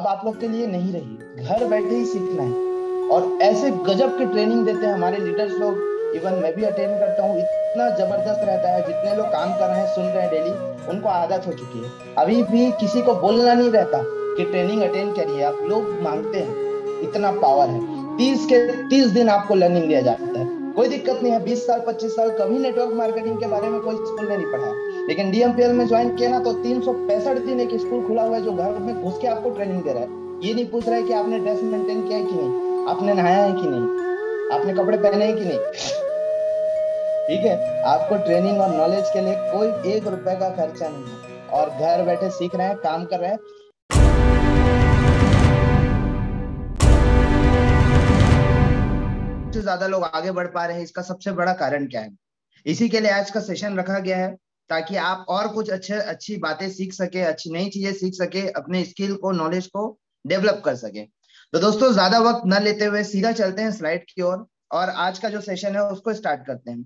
अब आप लोग के लिए नहीं रही। घर बैठे ही सीखना है। और ऐसे गजब की ट्रेनिंग देते हैं हमारे लीडर्स लोग। इवन मैं भी अटेंड करता हूँ। इतना ज़बरदस्त रहता है। जितने लोग काम कर रहे हैं, सुन रहे हैं डेली उनको आदत हो चुकी है। अभी भी किसी को बोलना नहीं रहता कि ट्रेनिंग अटेंड करिए। आप लोग मांगते हैं। इतना पावर है। तीस के, तीस दिन आपको लर्निंग दिया जाता है। कोई दिक्कत नहीं है। बीस साल, पच्चीस साल कभी नेटवर्क मार्केटिंग के बारे में कोई स्कूल में नहीं पढ़ा लेकिन डीएमपीएल में ज्वाइन किया ना तो तीन सौ पैंसठ दिन एक स्कूल खुला हुआ है जो घर में घुस के आपको ट्रेनिंग दे रहा है। ये नहीं पूछ रहा है कि आपने ड्रेस मेंटेन किया है कि नहीं, आपने नहाया है कि नहीं, आपने कपड़े पहने हैं कि नहीं? ठीक है, आपको ट्रेनिंग और नॉलेज के लिए कोई एक रुपए का खर्चा नहीं है। और घर बैठे सीख रहे हैं, काम कर रहे हैं। ज़्यादा लोग आगे बढ़ पा रहे हैं, इसका सबसे बड़ा कारण क्या है? इसी के लिए आज का सेशन रखा गया है। ताकि आप और कुछ अच्छे अच्छी बातें सीख सके अच्छी नई चीज़ें सीख सके अपने स्किल को नॉलेज को डेवलप कर सके। तो दोस्तों ज़्यादा वक्त न लेते हुए सीधा चलते हैं स्लाइड की ओर और, आज का जो सेशन है उसको स्टार्ट करते हैं।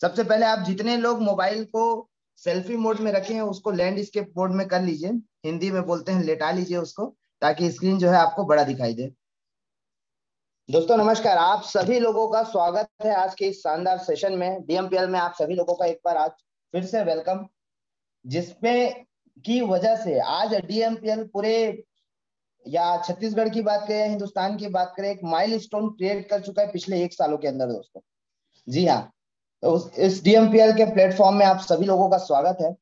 सबसे पहले आप जितने लोग मोबाइल को सेल्फी मोड में रखे हैं उसको लैंडस्केप मोड में कर लीजिए। हिंदी में बोलते हैं लेटा लीजिए उसको ताकि स्क्रीन जो है आपको बड़ा दिखाई दे। दोस्तों नमस्कार। आप सभी लोगों का स्वागत है आज के इस शानदार सेशन में। डीएमपीएल में आप सभी लोगों का एक बार आज फिर से वेलकम जिसमें की वजह से आज डीएमपीएल पूरे, या छत्तीसगढ़ की बात करें, हिंदुस्तान की बात करें, एक माइल स्टोन क्रिएट कर चुका है पिछले एक सालों के अंदर दोस्तों। जी हाँ तो इस डीएमपीएल के प्लेटफॉर्म में आप सभी लोगों का स्वागत है।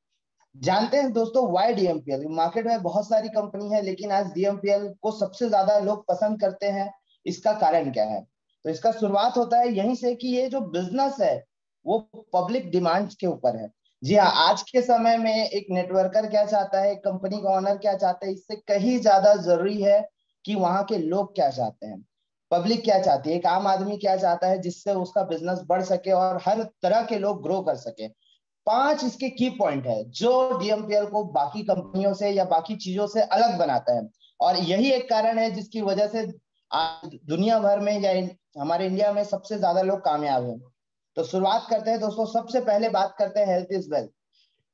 जानते हैं दोस्तों वाई डीएमपीएल मार्केट में बहुत सारी कंपनी है, लेकिन आज डीएमपीएल को सबसे ज़्यादा लोग पसंद करते हैं, इसका कारण क्या है? तो इसका शुरुआत होता है यहीं से कि ये जो बिज़नेस है, वो पब्लिक डिमांड के ऊपर है। जी हाँ आज के समय में एक नेटवर्कर क्या चाहता है कंपनी का ऑनर क्या चाहता है, इससे कहीं ज़्यादा ज़रूरी है कि वहाँ के लोग क्या चाहते हैं। पब्लिक क्या चाहती है, एक आम आदमी क्या चाहता है जिससे उसका बिज़नेस बढ़ सके और हर तरह के लोग ग्रो कर सके। पाँच इसके की पॉइंट है, जो डीएमपीएल को बाकी कंपनियों से या बाकी चीज़ों से अलग बनाता है। और यही एक कारण है जिसकी वजह से दुनिया भर में या हमारे इंडिया में सबसे ज़्यादा लोग कामयाब हैं। तो शुरुआत करते हैं दोस्तों, सबसे पहले बात करते हैं हेल्थ इज़ वेल्थ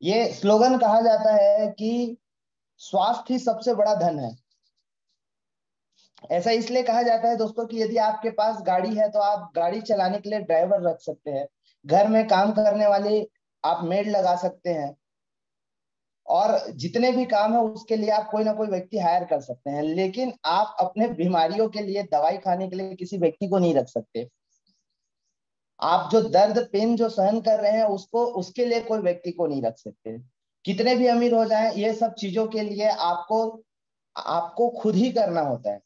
ये स्लोगन कहा जाता है कि स्वास्थ्य ही सबसे बड़ा धन है। ऐसा इसलिए कहा जाता है दोस्तों कि यदि आपके पास गाड़ी है तो आप गाड़ी चलाने के लिए ड्राइवर रख सकते हैं। घर में काम करने वाले आप मेड लगा सकते हैं। और जितने भी काम है उसके लिए आप कोई ना कोई व्यक्ति हायर कर सकते हैं। लेकिन आप अपने बीमारियों के लिए, दवाई खाने के लिए किसी व्यक्ति को नहीं रख सकते। आप जो दर्द पेन जो सहन कर रहे हैं, उसको, उसके लिए कोई व्यक्ति को नहीं रख सकते। कितने भी अमीर हो जाएँ, ये सब चीज़ों के लिए आपको आपको खुद ही करना होता है।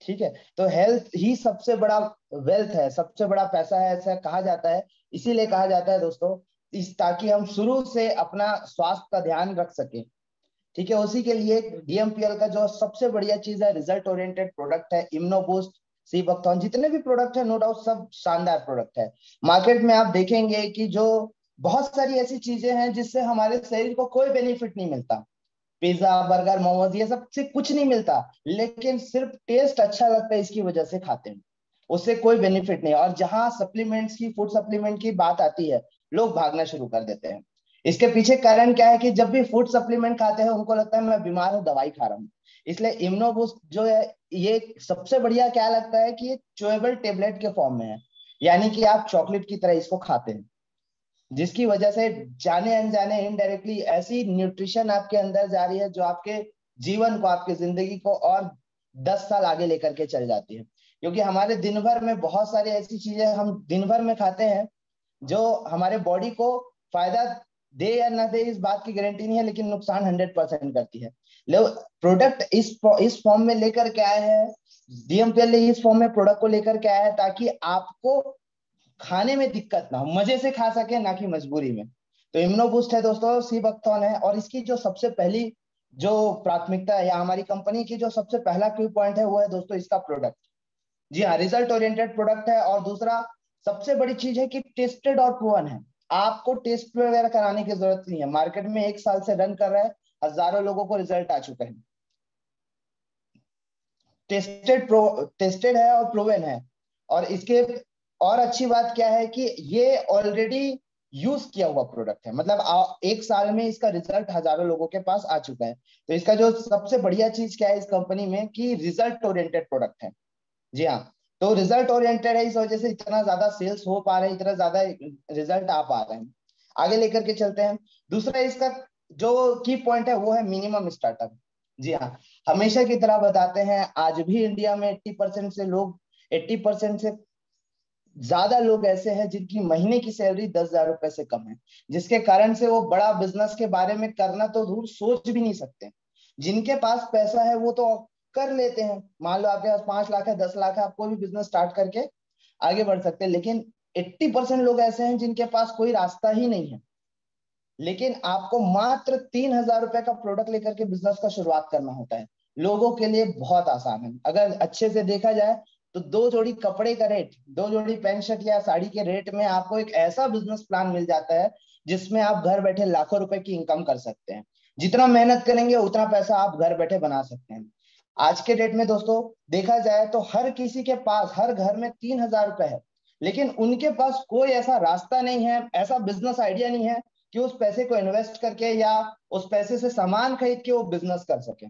ठीक है? तो हेल्थ ही सबसे बड़ा वेल्थ है, सबसे बड़ा पैसा है, ऐसा कहा जाता है। इसीलिए कहा जाता है दोस्तों, इस, ताकि हम शुरू से अपना स्वास्थ्य का ध्यान रख सके। ठीक है? उसी के लिए डीएमपीएल का जो सबसे बढ़िया चीज़ है रिज़ल्ट ओरिएंटेड प्रोडक्ट है इम्नोबूस्ट सी बक्थॉन जितने भी प्रोडक्ट है नो डाउट सब शानदार प्रोडक्ट है। मार्केट में आप देखेंगे कि जो बहुत सारी ऐसी चीज़ें हैं, जिससे हमारे शरीर को कोई बेनिफिट नहीं मिलता। पिज्जा बर्गर मोमोज ये सबसे कुछ नहीं मिलता, लेकिन सिर्फ़ टेस्ट अच्छा लगता है इसकी वजह से खाते हैं। उससे कोई बेनिफिट नहीं। और जहाँ सप्लीमेंट्स की फ़ूड सप्लीमेंट की बात आती है, लोग भागना शुरू कर देते हैं। इसके पीछे कारण क्या है कि जब भी फ़ूड सप्लीमेंट खाते हैं, उनको लगता है मैं बीमार हूँ, दवाई खा रहा हूँ। इसलिए इम्नोबूस्ट जो है, ये सबसे बढ़िया क्या लगता है कि ये चोएबल टेबलेट के फॉर्म में है। यानी कि आप चॉकलेट की तरह इसको खाते हैं। जिसकी वजह से जाने अनजाने इनडायरेक्टली ऐसी न्यूट्रिशन आपके अंदर जा रही है जो आपके जीवन को, आपकी ज़िंदगी को और दस साल आगे लेकर के चल जाती है। क्योंकि हमारे दिन भर में बहुत सारी ऐसी चीज़ें हम दिन भर में खाते हैं जो हमारे बॉडी को फ़ायदा दे या ना दे इस बात की गारंटी नहीं है, लेकिन नुकसान हंड्रेड परसेंट करती है। प्रोडक्ट इस इस फॉर्म में लेकर के आए हैं डीएमपीएल इस फॉर्म में प्रोडक्ट को लेकर के आया है, ताकि आपको खाने में दिक्कत ना हो, मज़े से खा सके, ना कि मजबूरी में। तो इम्नोबूस्ट है दोस्तों सी बक्थॉन है, और इसकी जो सबसे पहली जो प्राथमिकता है, या हमारी कंपनी की जो सबसे पहला क्यू पॉइंट है, वो है दोस्तों इसका प्रोडक्ट जी हाँ रिज़ल्ट ओरिएंटेड प्रोडक्ट है, और दूसरा सबसे बड़ी चीज़ है कि टेस्टेड और प्रूवन है। आपको टेस्ट वगैरह कराने की ज़रूरत नहीं है। मार्केट में एक साल से रन कर रहा है, हज़ारों लोगों को रिज़ल्ट आ चुके हैं। टेस्टेड प्रो, टेस्टेड है और प्रोवेन है। और इसके और अच्छी बात क्या है कि ये ऑलरेडी यूज़ किया हुआ प्रोडक्ट है। मतलब एक साल में इसका रिज़ल्ट हज़ारों लोगों के पास आ चुका है। तो इसका जो सबसे बढ़िया चीज़ क्या है इस कंपनी में कि रिज़ल्ट ओरिएंटेड प्रोडक्ट है। जी हाँ। तो रिज़ल्ट ओरिएंटेड है, इस वजह से इतना ज़्यादा सेल्स हो पा रहे हैं, इतना ज़्यादा रिज़ल्ट आ पा रहे हैं। आगे लेकर के चलते हैं। दूसरा इसका जो की पॉइंट है, वो है मिनिमम स्टार्टअप जी हाँ हमेशा की तरह बताते हैं, आज भी इंडिया में एट्टी परसेंट से लोग एट्टी परसेंट से ज़्यादा लोग ऐसे हैं जिनकी महीने की सैलरी दस हज़ार रुपए से कम है। जिसके कारण से वो बड़ा बिज़नेस के बारे में करना तो दूर सोच भी नहीं सकते। जिनके पास पैसा है, वो तो कर लेते हैं। मान लो आपके पास पाँच लाख है, दस लाख है आपको भी बिज़नेस स्टार्ट करके आगे बढ़ सकते हैं। लेकिन एट्टी परसेंट लोग ऐसे हैं जिनके पास कोई रास्ता ही नहीं है। लेकिन आपको मात्र तीन हज़ार रुपए का प्रोडक्ट लेकर के बिज़नेस का शुरुआत करना होता है। लोगों के लिए बहुत आसान है। अगर अच्छे से देखा जाए तो दो जोड़ी कपड़े का रेट दो जोड़ी पैंट शर्ट या साड़ी के रेट में आपको एक ऐसा बिज़नेस प्लान मिल जाता है, जिसमें आप घर बैठे लाखों रुपए की इनकम कर सकते हैं। जितना मेहनत करेंगे, उतना पैसा आप घर बैठे बना सकते हैं। आज के डेट में दोस्तों, देखा जाए तो हर किसी के पास, हर घर में तीन हज़ार रुपए है। लेकिन उनके पास कोई ऐसा रास्ता नहीं है, ऐसा बिज़नेस आइडिया नहीं है कि उस पैसे को इन्वेस्ट करके या उस पैसे से सामान खरीद के वो बिज़नेस कर सके।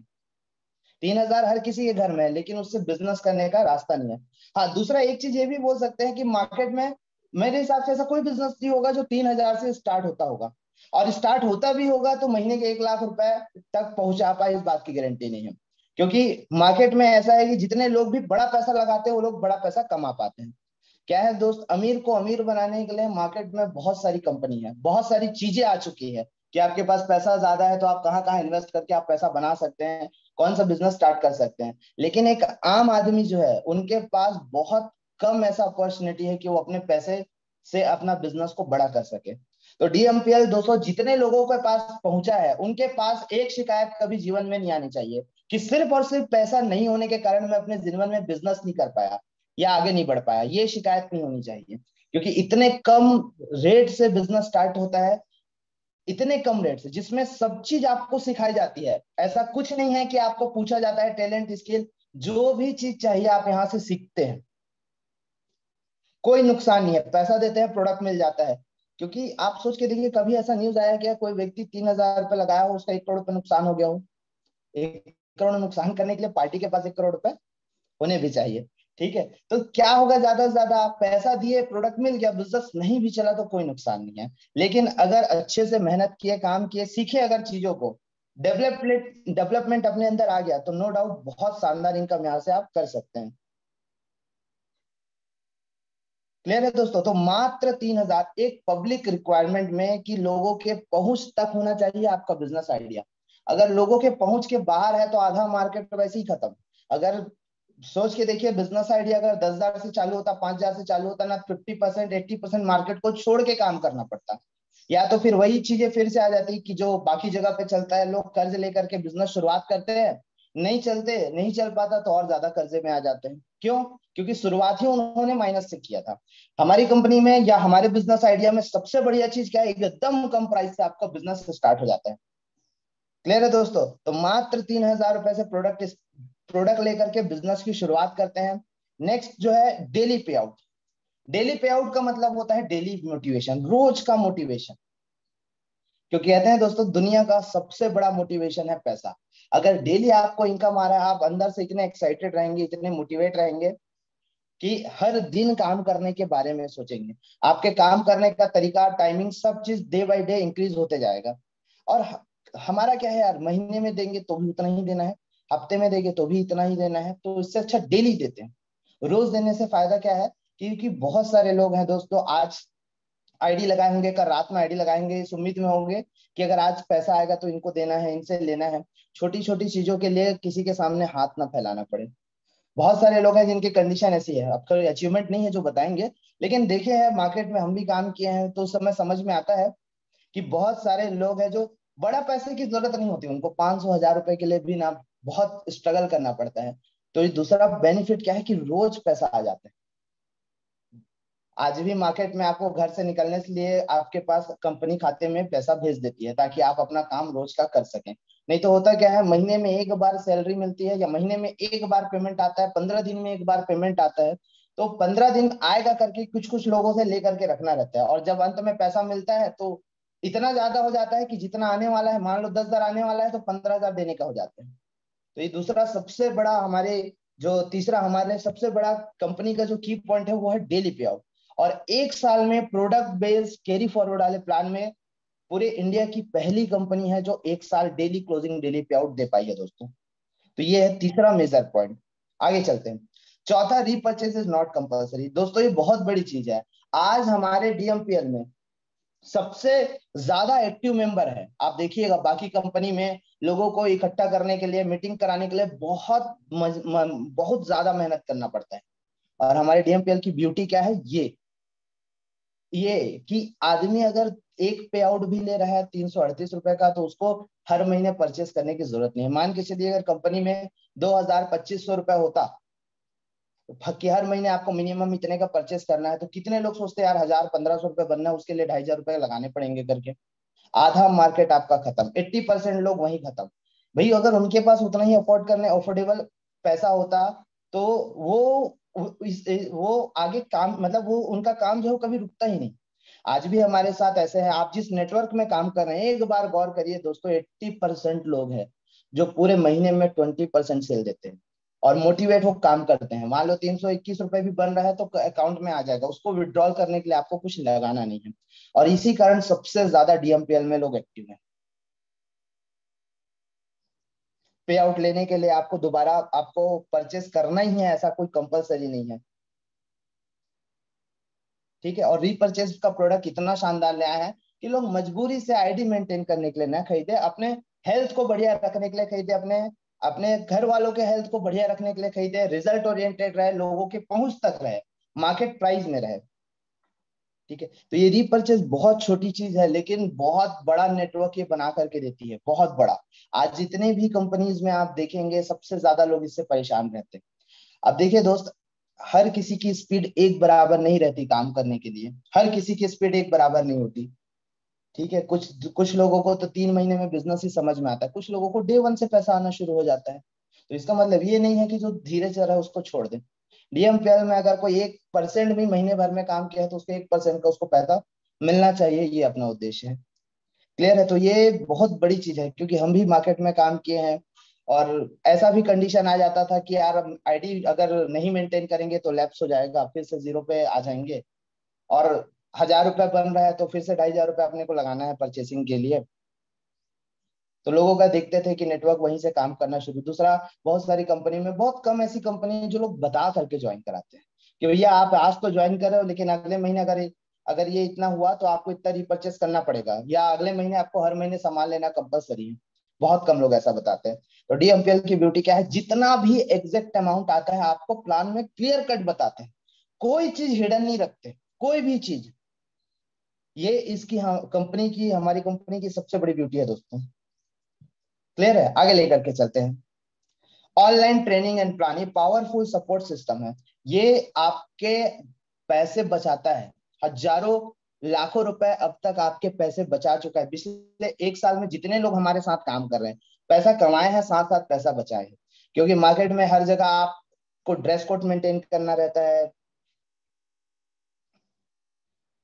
तीन हज़ार हर किसी के घर में है, लेकिन उससे बिज़नेस करने का रास्ता नहीं है। हाँ दूसरा एक चीज़ ये भी बोल सकते हैं कि मार्केट में मेरे हिसाब से ऐसा कोई बिज़नेस नहीं होगा जो तीन हज़ार से स्टार्ट होता होगा। और स्टार्ट होता भी होगा तो महीने के एक लाख रुपए तक पहुँचा पाए इस बात की गारंटी नहीं है। क्योंकि मार्केट में ऐसा है कि जितने लोग भी बड़ा पैसा लगाते हैं, वो लोग बड़ा पैसा कमा पाते हैं। क्या है दोस्त? अमीर को अमीर बनाने के लिए मार्केट में बहुत सारी कंपनी है। बहुत सारी चीज़ें आ चुकी है कि आपके पास पैसा ज़्यादा है तो आप कहाँ कहाँ इन्वेस्ट करके आप पैसा बना सकते हैं, कौन सा बिज़नेस स्टार्ट कर सकते हैं। लेकिन एक आम आदमी जो है, उनके पास बहुत कम ऐसा अपॉर्चुनिटी है कि वो अपने पैसे से अपना बिज़नेस को बड़ा कर सके। तो डीएमपीएल दोस्तों जितने लोगों के पास पहुँचा है, उनके पास एक शिकायत कभी जीवन में नहीं आनी चाहिए। कि सिर्फ़ और सिर्फ़ पैसा नहीं होने के कारण मैं अपने जीवन में बिज़नेस नहीं कर पाया या आगे नहीं बढ़ पाया, ये शिकायत नहीं होनी चाहिए। क्योंकि इतने कम रेट से बिज़नेस स्टार्ट होता है, इतने कम रेट से, जिसमें सब चीज़ आपको सिखाई जाती है। ऐसा कुछ नहीं है कि आपको पूछा जाता है टैलेंट स्किल जो भी चीज़ चाहिए आप यहाँ से सीखते हैं। कोई नुकसान नहीं है, पैसा देते हैं प्रोडक्ट मिल जाता है। क्योंकि आप सोच के देखिए, कभी ऐसा न्यूज़ आया क्या कोई व्यक्ति तीन हज़ार रुपए लगाया हो, उसका एक करोड़ रुपए नुकसान हो गया हो। एक करोड़ नुकसान करने के लिए पार्टी के पास एक करोड़ रुपए होने भी चाहिए, ठीक है? तो क्या होगा ज़्यादा से ज़्यादा? आप पैसा दिए प्रोडक्ट मिल गया बिज़नेस नहीं भी चला तो कोई नुकसान नहीं है। लेकिन अगर अच्छे से मेहनत किए, काम किए, सीखे अगर चीज़ों को डेवलपमेंट डेवलपमेंट अपने अंदर आ गया तो नो डाउट बहुत शानदार इनकम यहाँ से आप कर सकते हैं। क्लियर है दोस्तों? तो मात्र तीन हज़ार एक पब्लिक रिक्वायरमेंट में कि लोगों के पहुँच तक होना चाहिए आपका बिज़नेस आइडिया अगर लोगों के पहुँच के बाहर है तो आधा मार्केट वैसे ही खत्म। अगर सोच के देखिए बिज़नेस आइडिया अगर दस हज़ार से चालू होता, पाँच हज़ार से चालू होता, ना fifty percent eighty percent market को छोड़ के काम करना पड़ता। या तो फिर वही चीज़ें फिर से आ जाती कि जो बाकी जगह पे चलता है, लोग कर्ज लेकर के बिज़नेस शुरुआत करते हैं, नहीं चलते, नहीं चल पाता तो और ज़्यादा कर्जे में आ जाते हैं। क्यों? क्योंकि शुरुआत ही उन्होंने माइनस से किया था। हमारी कंपनी में या हमारे बिज़नेस आइडिया में सबसे बढ़िया चीज़ क्या है? एकदम कम प्राइस से आपका बिज़नेस स्टार्ट हो जाता है। क्लियर है दोस्तों? तो मात्र तीन हज़ार रुपए से प्रोडक्ट प्रोडक्ट लेकर के बिज़नेस की शुरुआत करते हैं। नेक्स्ट जो है daily pay out daily pay out का मतलब होता है डेली मोटिवेशन रोज का मोटिवेशन क्योंकि कहते हैं दोस्तों, दुनिया का सबसे बड़ा मोटिवेशन है पैसा। अगर डेली आपको इनकम आ रहा है, आप अंदर से इतने एक्साइटेड रहेंगे, इतने मोटिवेट रहेंगे कि हर दिन काम करने के बारे में सोचेंगे। आपके काम करने का तरीका टाइमिंग सब चीज़ डे बाय डे इंक्रीज होते जाएगा। और हमारा क्या है यार, महीने में देंगे तो भी उतना ही देना है, हफ़्ते में देंगे तो भी इतना ही देना है तो इससे अच्छा डेली देते हैं। रोज देने से फ़ायदा क्या है, क्योंकि बहुत सारे लोग हैं दोस्तों, आज आईडी लगाए होंगे, कल रात में आईडी लगाएँगे इस उम्मीद में होंगे कि अगर आज पैसा आएगा तो इनको देना है, इनसे लेना है। छोटी छोटी चीज़ों के लिए किसी के सामने हाथ ना फैलाना पड़े। बहुत सारे लोग हैं जिनकी कंडीशन ऐसी है, अब कोई अचीवमेंट नहीं है जो बताएँगे, लेकिन देखे है मार्केट में हम भी काम किए हैं तो उस समय समझ में आता है कि बहुत सारे लोग हैं जो बड़ा पैसे की ज़रूरत नहीं होती, उनको पाँच सौ, हज़ार रुपए के लिए भी ना बहुत स्ट्रगल करना पड़ता है। तो ये दूसरा बेनिफिट क्या है कि रोज पैसा आ जाता है। आज भी मार्केट में आपको घर से निकलने के लिए आपके पास कंपनी खाते में पैसा भेज देती है, ताकि आप अपना काम रोज का कर सकें। नहीं तो होता क्या है, महीने में एक बार सैलरी मिलती है, या महीने में एक बार पेमेंट आता है, पंद्रह दिन में एक बार पेमेंट आता है तो पंद्रह दिन आएगा करके कुछ कुछ लोगों से लेकर के रखना रहता है। और जब अंत में पैसा मिलता है तो इतना ज़्यादा हो जाता है कि जितना आने वाला है, मान लो दस हज़ार आने वाला है तो पंद्रह हज़ार देने का हो जाता है। तो ये दूसरा सबसे बड़ा हमारे जो तीसरा हमारे सबसे बड़ा कंपनी का जो की पॉइंट है, वो है डेली पे आउट और एक साल में प्रोडक्ट बेस्ड कैरी फॉरवर्ड वाले प्लान में पूरे इंडिया की पहली कंपनी है जो एक साल daily closing daily pay out दे पाई है दोस्तों। तो ये है तीसरा मेजर पॉइंट आगे चलते हैं। चौथा रीपर्चेज इज़ नॉट कंपल्सरी दोस्तों, ये बहुत बड़ी चीज़ है। आज हमारे डीएमपीएल में सबसे ज़्यादा एक्टिव मेंबर है। आप देखिएगा बाकी कंपनी में लोगों को इकट्ठा करने के लिए मीटिंग कराने के लिए बहुत मज, म, बहुत ज़्यादा मेहनत करना पड़ता है। और हमारे डीएमपीएल की ब्यूटी क्या है? ये। ये कि आदमी अगर एक पे आउट भी ले रहा है तीन सौ अड़तीस रुपए का तो उसको हर महीने परचेस करने की ज़रूरत नहीं है। मान के चलिए अगर कंपनी में दो हज़ार पच्चीस सौ रुपए होता कि हर महीने आपको मिनिमम इतने का परचेस करना है तो कितने लोग सोचते हैं, यार, हज़ार पंद्रह सौ रुपए बनना उसके लिए ढाई हज़ार रुपए लगाने पड़ेंगे करके आधा मार्केट आपका खत्म एट्टी परसेंट लोग वही खत्म। भाई, अगर उनके पास उतना ही अफोर्ड करने अफोर्डेबल पैसा होता तो वो वो आगे काम मतलब वो, उनका काम जो है कभी रुकता ही नहीं। आज भी हमारे साथ ऐसे है, आप जिस नेटवर्क में काम कर रहे हैं, एक बार गौर करिए दोस्तों एट्टी परसेंट लोग हैं, जो पूरे महीने में ट्वेंटी परसेंट सेल देते हैं। और मोटिवेट हो काम करते हैं। मान लो तीन सौ इक्कीस रुपए भी बन रहा है तो अकाउंट में आ जाएगा। उसको विड्रॉल करने के लिए आपको कुछ लगाना नहीं है। और इसी कारण सबसे ज़्यादा डीएमपीएल में लोग एक्टिव हैं। पे आउट लेने के लिए आपको दोबारा आपको परचेस करना ही है, ऐसा कोई कंपलसरी नहीं है। ठीक है? और रीपरचेज का प्रोडक्ट इतना शानदार आया है कि लोग मजबूरी से आईडी मेंटेन करने के लिए ना खरीदे, अपने हेल्थ को बढ़िया रखने के लिए खरीदे, अपने अपने घर वालों के हेल्थ को बढ़िया रखने के लिए खरीदे रिज़ल्ट ओरिएंटेड रहे, लोगों के पहुँच तक रहे मार्केट प्राइस में रहे। ठीक है? तो ये रीपर्चेज बहुत छोटी चीज़ है, लेकिन बहुत बड़ा नेटवर्क ये बना करके देती है, बहुत बड़ा। आज जितने भी कंपनीज़ में आप देखेंगे, सबसे ज़्यादा लोग इससे परेशान रहते हैं। अब देखिए दोस्त, हर किसी की स्पीड एक बराबर नहीं रहती काम करने के लिए। हर किसी की स्पीड एक बराबर नहीं होती। ठीक है? कुछ कुछ लोगों को तो तीन महीने में बिज़नेस ही समझ में आता है। कुछ लोगों को डे वन से पैसा आना शुरू हो जाता है। तो इसका मतलब ये नहीं है कि जो धीरे चल रहा है उसको छोड़ दे। डीएमपीएल में अगर कोई एक परसेंट भी महीने भर में काम किया है तो उसको एक परसेंट का उसको पैसा मिलना चाहिए, ये अपना उद्देश्य है। क्लियर है? तो ये बहुत बड़ी चीज़ है, क्योंकि हम भी मार्केट में काम किए हैं और ऐसा भी कंडीशन आ जाता था कि यार आईडी अगर नहीं मेंटेन करेंगे तो लैप्स हो जाएगा, फिर से ज़ीरो पे आ जाएँगे। और हज़ार रुपए बन रहा है तो फिर से ढाई हज़ार रुपए अपने को लगाना है परचेसिंग के लिए। तो लोगों का देखते थे कि नेटवर्क वहीं से काम करना शुरू। दूसरा, बहुत सारी कंपनी में, बहुत कम ऐसी कंपनी है जो लोग बता करके ज्वाइन कराते हैं कि भैया आप आज तो ज्वाइन कर रहे हो, लेकिन अगले महीने अगर अगर ये इतना हुआ तो आपको इतना रिपर्चेस करना पड़ेगा। या अगले महीने आपको हर महीने सामान लेना कंपलसरी है। बहुत कम लोग ऐसा बताते हैं। तो डीएमपीएल की ब्यूटी क्या है? जितना भी एग्जैक्ट अमाउंट आता है, आपको प्लान में क्लियर कट बताते हैं। कोई चीज़ हिडन नहीं रखते। कोई भी चीज़। ये इसकी कंपनी की, हमारी कंपनी की सबसे बड़ी ब्यूटी है दोस्तों। क्लियर है? आगे लेकर के चलते हैं। ऑनलाइन ट्रेनिंग एंड प्लान ये पावरफुल सपोर्ट सिस्टम है। ये आपके पैसे बचाता है। हज़ारों, लाखों रुपए अब तक आपके पैसे बचा चुका है। पिछले एक साल में जितने लोग हमारे साथ काम कर रहे हैं, पैसा कमाए हैं साथ साथ पैसा बचाए हैं। क्योंकि मार्केट में हर जगह आपको ड्रेस कोड मेंटेन करना रहता है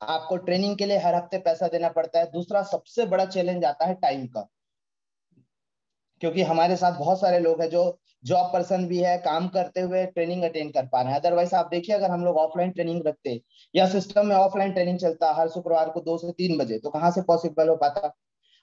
आपको ट्रेनिंग के लिए हर हफ़्ते पैसा देना पड़ता है। दूसरा, सबसे बड़ा चैलेंज आता है टाइम का। क्योंकि हमारे साथ बहुत सारे लोग हैं जो जॉब पर्सन भी है, काम करते हुए ट्रेनिंग अटेंड कर पा रहे हैं। अदरवाइज़ आप देखिए, अगर हम लोग ऑफलाइन ट्रेनिंग रखते या सिस्टम में ऑफलाइन ट्रेनिंग चलता हर शुक्रवार को दो से तीन बजे तो कहाँ से पॉसिबल हो पाता?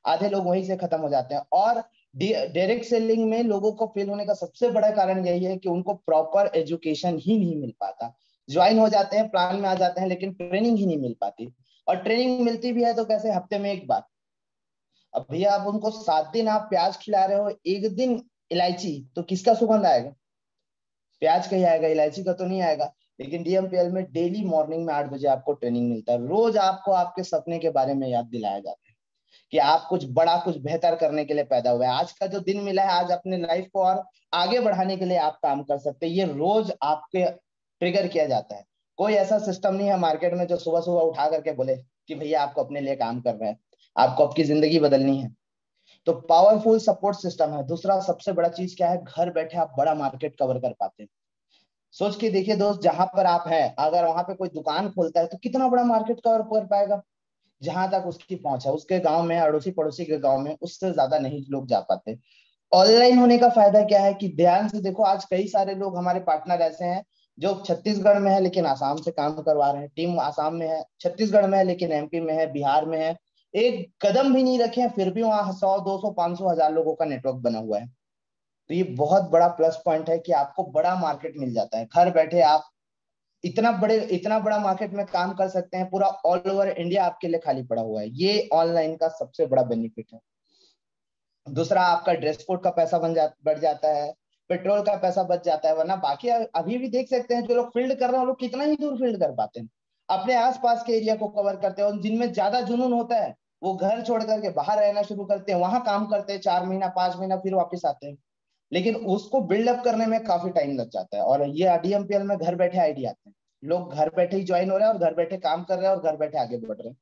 आधे लोग वहीं से खत्म हो जाते हैं। और डायरेक्ट सेलिंग में लोगों को फेल होने का सबसे बड़ा कारण यही है कि उनको प्रॉपर एजुकेशन ही नहीं मिल पाता। ज्वाइन हो जाते हैं प्लान में आ जाते हैं, लेकिन ट्रेनिंग ही नहीं मिल पाती। और ट्रेनिंग मिलती भी है तो कैसे? हफ़्ते में एक बार। अब भैया, आप उनको सात दिन आप प्याज खिला रहे हो, एक दिन इलायची तो किसका सुगंध आएगा? प्याज का ही आएगा, इलायची का तो नहीं आएगा। लेकिन डीएमपीएल में डेली मॉर्निंग में आठ बजे आपको ट्रेनिंग मिलता है। रोज आपको आपके सपने के बारे में याद दिलाया जाता है कि आप कुछ बड़ा, कुछ बेहतर करने के लिए पैदा हुए। आज का जो दिन मिला है, आज अपने लाइफ को और आगे बढ़ाने के लिए आप काम कर सकते हैं। ये रोज आपके ट्रिगर किया जाता है। कोई ऐसा सिस्टम नहीं है मार्केट में जो सुबह सुबह उठा करके बोले कि भैया आपको अपने लिए काम कर रहे हैं, आपको आपकी ज़िंदगी बदलनी है। तो पावरफुल सपोर्ट सिस्टम है। दूसरा सबसे बड़ा चीज़ क्या है? घर बैठे आप बड़ा मार्केट कवर कर पाते हैं। सोच के देखिए दोस्त, जहाँ पर आप हैं, अगर वहाँ पे कोई दुकान खोलता है तो कितना बड़ा मार्केट कवर कर पाएगा? जहाँ तक उसकी पहुँच है, उसके गाँव में अड़ोसी पड़ोसी के गाँव में, उससे ज़्यादा नहीं लोग जा पाते। ऑनलाइन होने का फ़ायदा क्या है कि ध्यान से देखो, आज कई सारे लोग हमारे पार्टनर ऐसे हैं जो छत्तीसगढ़ में है, लेकिन आसाम से काम करवा रहे हैं। टीम आसाम में है, छत्तीसगढ़ में है, लेकिन एमपी में है, बिहार में है। एक कदम भी नहीं रखे हैं, फिर भी वहाँ सौ, दो सौ, पाँच सौ हज़ार लोगों का नेटवर्क बना हुआ है। तो ये बहुत बड़ा प्लस पॉइंट है कि आपको बड़ा मार्केट मिल जाता है। घर बैठे आप इतना बड़े, इतना बड़ा मार्केट में काम कर सकते हैं, पूरा ऑल ओवर इंडिया आपके लिए खाली पड़ा हुआ है। ये ऑनलाइन का सबसे बड़ा बेनिफिट है। दूसरा, आपका ड्रेस कोड का पैसा बन जा, बढ़ जाता है। पेट्रोल का पैसा बच जाता है, वरना बाकी अभी भी देख सकते हैं, जो लोग फ़ील्ड कर रहे हैं लोग कितना ही दूर फ़ील्ड कर पाते हैं। अपने आसपास के एरिया को कवर करते हैं और जिनमें ज़्यादा जुनून होता है, वो घर छोड़ करके बाहर रहना शुरू करते हैं, वहाँ काम करते हैं, चार महीना, पाँच महीना, फिर वापस आते हैं। लेकिन उसको बिल्डअप करने में काफ़ी टाइम लग जाता है और ये डीएमपीएल में घर बैठे आइडिया आते हैं। लोग घर बैठे ही ज्वाइन हो रहे हैं और घर बैठे काम कर रहे हैं और घर बैठे आगे बढ़ रहे हैं।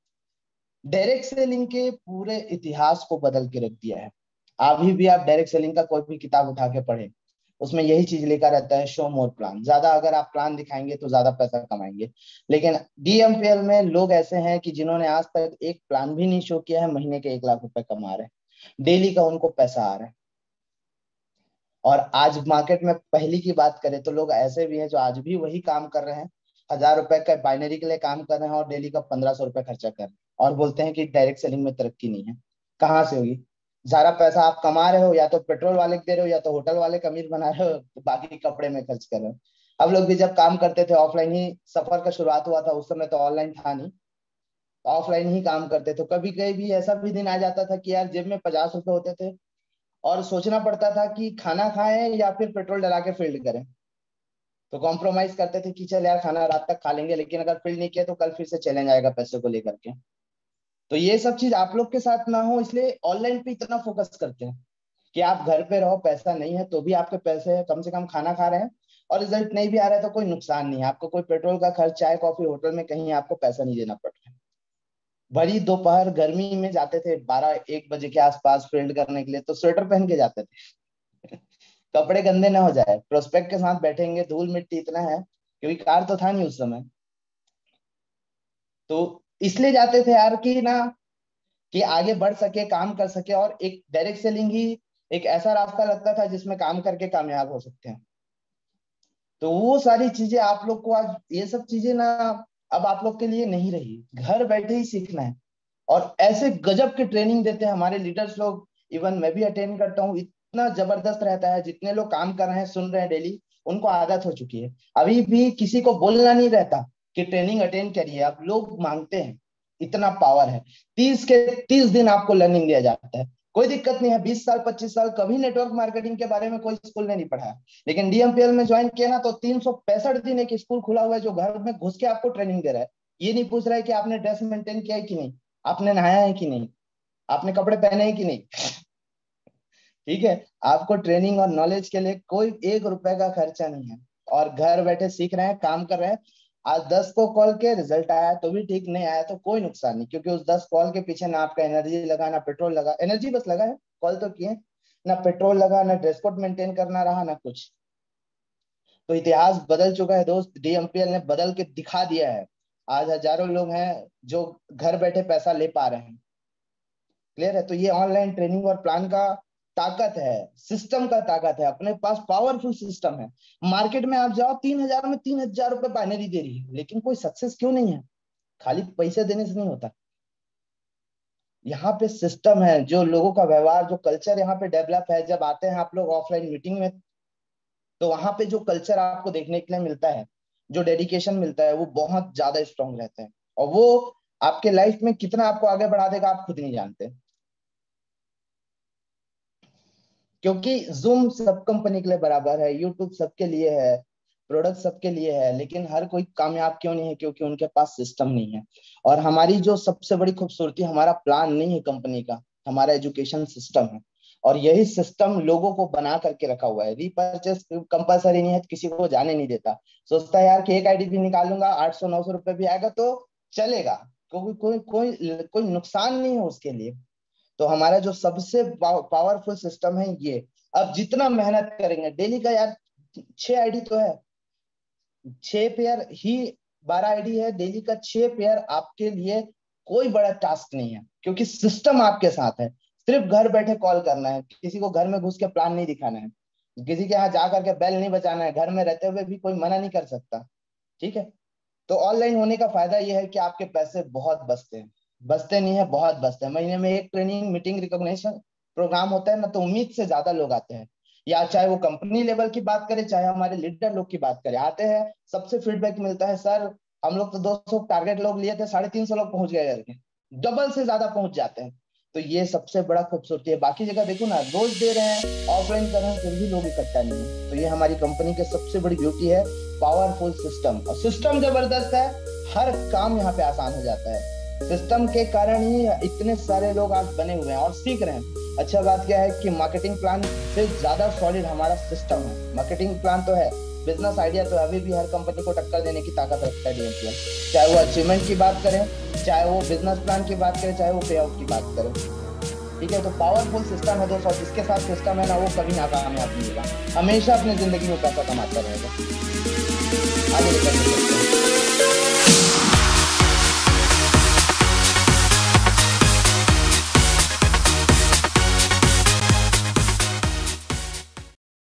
डायरेक्ट सेलिंग के पूरे इतिहास को बदल के रख दिया है। अभी भी आप डायरेक्ट सेलिंग का कोई भी किताब उठा के पढ़े उसमें यही चीज़ लिखा रहता है शो मोर प्लान ज़्यादा अगर आप प्लान दिखाएँगे तो ज़्यादा पैसा कमाएँगे. लेकिन डीएमपीएल में लोग ऐसे हैं कि जिन्होंने आज तक एक प्लान भी नहीं शो किया है, महीने के एक लाख रुपए कमा रहे हैं. डेली का उनको पैसा आ रहा है. और आज मार्केट में पहली की बात करें तो लोग ऐसे भी हैं जो आज भी वही काम कर रहे हैं. हज़ार रुपए का बाइनरी के लिए काम कर रहे हैं और डेली का पंद्रह सौ रुपए खर्चा कर रहे हैं. और बोलते हैं कि डायरेक्ट सेलिंग में तरक्की नहीं है. कहाँ से होगी? सारा पैसा आप कमा रहे हो, या तो पेट्रोल वाले दे रहे हो, या तो होटल वाले कमीर बना रहे हो तो बाकी कपड़े में खर्च कर रहे हो। अब लोग भी जब काम करते थे, ऑफलाइन ही सफ़र का शुरुआत हुआ था, उस समय तो ऑनलाइन था नहीं। ऑफलाइन ही काम करते थे। कभी कभी भी ऐसा भी दिन आ जाता था कि यार, जेब में पचास रुपए होते थे, और सोचना पड़ता था कि खाना खाएँ या फिर पेट्रोल डला के फ़ील्ड करें। तो कॉम्प्रोमाइज करते थे कि चल यार, खाना रात तक खा लेंगे, लेकिन अगर फ़ील्ड नहीं किया तो कल फिर से चैलेंज आएगा पैसे को लेकर के। तो ये सब चीज़ आप लोग के साथ ना हो, इसलिए ऑनलाइन पे इतना फोकस करते हैं कि आप घर पे रहो, पैसा नहीं है तो भी आपके पैसे है, कम से कम खाना खा रहे हैं और रिज़ल्ट नहीं भी आ रहा है तो कोई नुकसान नहीं है। आपको कोई पेट्रोल का खर्च, चाय, कॉफ़ी, होटल में कहीं आपको पैसा नहीं देना पड़ रहा है। बड़ी दोपहर गर्मी में जाते थे बारह, एक बजे के आसपास फ़ील्ड करने के लिए तो स्वेटर पहन के जाते थे। कपड़े गंदे ना हो जाए। प्रोस्पेक्ट के साथ बैठेंगे, धूल मिट्टी इतना है, क्योंकि कार तो था नहीं उस समय। तो इसलिए जाते थे यार कि ना, कि आगे बढ़ सके, काम कर सके और एक डायरेक्ट सेलिंग ही एक ऐसा रास्ता लगता था जिसमें काम करके कामयाब हो सकते हैं। तो वो सारी चीज़ें आप लोग को आज, ये सब चीज़ें ना अब आप लोग के लिए नहीं रही। घर बैठे ही सीखना है। और ऐसे गजब की ट्रेनिंग देते हैं हमारे लीडर्स लोग। इवन मैं भी अटेंड करता हूँ। इतना ज़बरदस्त रहता है। जितने लोग काम कर रहे हैं, सुन रहे हैं डेली उनको आदत हो चुकी है। अभी भी किसी को बोलना नहीं रहता। कि ट्रेनिंग अटेंड करिए अब लोग मांगते हैं, इतना पावर है। तीस के, तीस दिन आपको लर्निंग दिया जाता है। कोई दिक्कत नहीं है, बीस साल, पच्चीस साल, कभी नेटवर्क मार्केटिंग के बारे में कोई स्कूल ने नहीं पढ़ाया। लेकिन डीएमपीएल में ज्वाइन किया ना तो तीन सौ पैंसठ दिन एक स्कूल खुला हुआ है जो घर में घुस के आपको ट्रेनिंग दे रहा है। ये नहीं पूछ रहा है कि आपने ड्रेस मेंटेन किया है कि नहीं, आपने नहाया है कि नहीं, आपने कपड़े पहने हैं कि नहीं? ठीक है, आपको ट्रेनिंग और नॉलेज के लिए कोई एक रुपए का खर्चा नहीं है। और घर बैठे सीख रहे हैं, काम कर रहे हैं आज दस को कॉल के रिज़ल्ट आया तो भी ठीक, नहीं आया तो कोई नुकसान नहीं, क्योंकि उस दस कॉल के पीछे ना आपका एनर्जी लगा, ना पेट्रोल लगा, एनर्जी बस लगा है, कॉल तो किए ना पेट्रोल लगा, ना ड्रेस कोड मेंटेन करना रहा, ना कुछ। तो इतिहास बदल चुका है दोस्त, डीएमपीएल ने बदल के दिखा दिया है। आज हज़ारों लोग हैं जो घर बैठे पैसा ले पा रहे हैं। क्लियर है? तो ये ऑनलाइन ट्रेनिंग और प्लान का ताकत है सिस्टम का ताकत है, अपने पास पावरफुल सिस्टम है। मार्केट में आप जाओ, तीन हज़ार में तीन हज़ार रुपए बाइनरी दे रही है, लेकिन कोई सक्सेस क्यों नहीं है? खाली पैसे देने से नहीं होता। यहाँ पे सिस्टम है, जो लोगों का व्यवहार, जो कल्चर यहाँ पे डेवलप है, जब आते हैं आप लोग ऑफलाइन मीटिंग में तो वहाँ पे जो कल्चर आपको देखने के लिए मिलता है, जो डेडिकेशन मिलता है, वो बहुत ज़्यादा स्ट्रॉन्ग रहते हैं। और वो आपके लाइफ में कितना आपको आगे बढ़ा देगा, आप खुद नहीं जानते। क्योंकि जूम सब कंपनी के लिए बराबर है यूट्यूब सबके लिए है प्रोडक्ट सबके लिए है, लेकिन हर कोई कामयाब क्यों नहीं है? क्योंकि उनके पास सिस्टम नहीं है। और हमारी जो सबसे बड़ी खूबसूरती, हमारा प्लान नहीं है कंपनी का, हमारा एजुकेशन सिस्टम है। और यही सिस्टम लोगों को बना करके रखा हुआ है। रिपर्चेस कंपलसरी नहीं है तो किसी को जाने नहीं देता। सोचता है, यार, कि एक आईडी भी निकालूँगा, आठ सौ, नौ सौ रुपए भी आएगा तो चलेगा। क्योंकि कोई कोई कोई नुकसान नहीं है उसके लिए। तो हमारा जो सबसे पावरफुल सिस्टम है ये। अब जितना मेहनत करेंगे डेली का यार छह आईडी तो है। छह पेयर ही बारह आईडी है डेली का छह पेयर आपके लिए कोई बड़ा टास्क नहीं है, क्योंकि सिस्टम आपके साथ है। सिर्फ़ घर बैठे कॉल करना है, किसी को घर में घुस के प्लान नहीं दिखाना है। किसी के यहाँ जा करके बेल नहीं बचाना है, घर में रहते हुए भी कोई मना नहीं कर सकता। ठीक है? तो ऑनलाइन होने का फ़ायदा यह है कि आपके पैसे बहुत बचते हैं। बचते नहीं है, बहुत बचते हैं। महीने में एक ट्रेनिंग मीटिंग रिकॉग्निशन प्रोग्राम होता है ना तो उम्मीद से ज़्यादा लोग आते हैं। या चाहे वो कंपनी लेवल की बात करें, चाहे हमारे लीडर लोग की बात करें, आते हैं, सबसे फीडबैक मिलता है, सर, हम लोग तो 200 टारगेट लोग लिए थे, साढ़े तीन सौ लोग पहुँच गए करके। डबल से ज़्यादा पहुँच जाते हैं। तो ये सबसे बड़ा खूबसूरती है। बाकी जगह देखो ना, रोज दे रहे हैं ऑफलाइन कर रहे हैं, फिर भी लोग इकट्ठा नहीं है। तो ये हमारी कंपनी की सबसे बड़ी ब्यूटी है पावरफुल सिस्टम और सिस्टम ज़बरदस्त है, हर काम यहाँ पे आसान हो जाता है। सिस्टम के कारण ही इतने सारे लोग आज बने हुए हैं और सीख रहे हैं। अच्छा बात क्या है कि मार्केटिंग प्लान से ज़्यादा सॉलिड हमारा सिस्टम है। मार्केटिंग प्लान तो है बिज़नेस आइडिया तो अभी भी हर कंपनी को टक्कर देने की ताकत रखता है डीएमपीएल चाहे वो अचीवमेंट की बात करें, चाहे वो बिज़नेस प्लान की बात करें, चाहे वो पे आउट की बात करें। ठीक है तो पावरफुल सिस्टम है दोस्तों। जिसके साथ सिस्टम है ना, वो कभी नाकामयाब नहीं होगा। हमेशा अपनी ज़िंदगी में पैसा कमाता रहेगा।